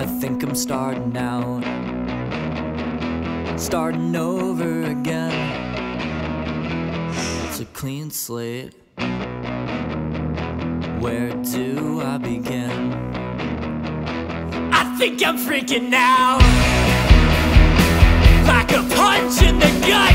I think I'm starting out, starting over again. It's a clean slate. Where do I begin? I think I'm freaking out. Like a punch in the gut,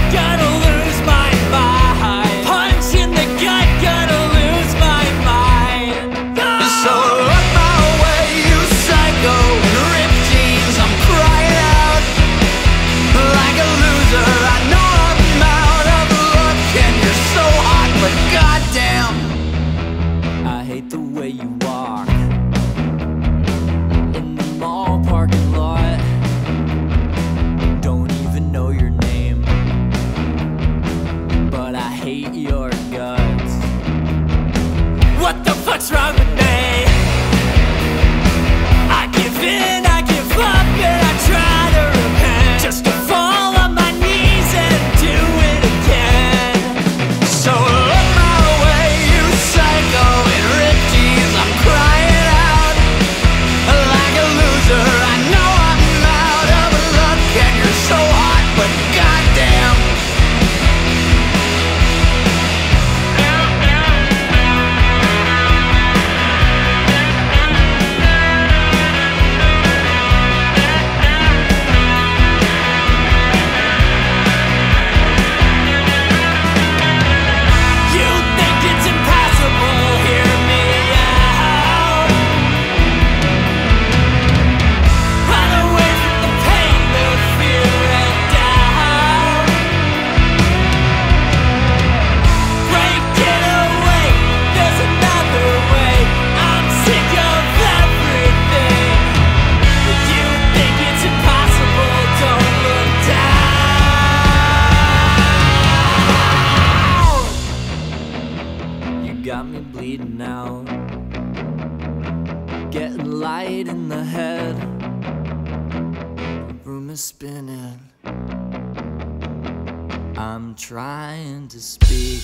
got me bleeding out. Getting light in the head. The room is spinning. I'm trying to speak.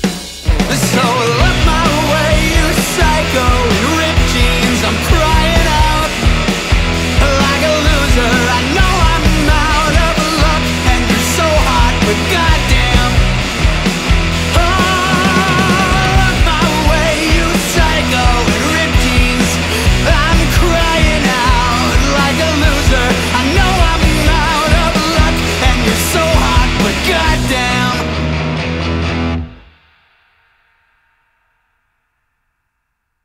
So look my way, you psycho in ripped jeans. I'm crying out like a loser. I know I'm out of luck, and you're so hot, but God.